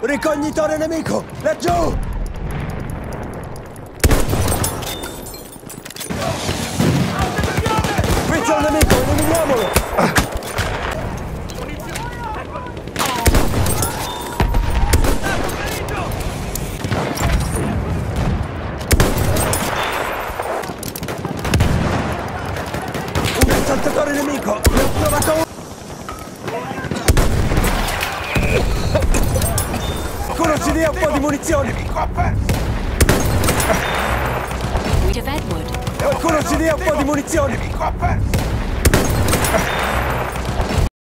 Ricognitore nemico! Laggiù! Nemico! Ne ho trovato uno! Qualcuno ci dia un po' di munizioni! Qualcuno ci dia un po' di munizioni!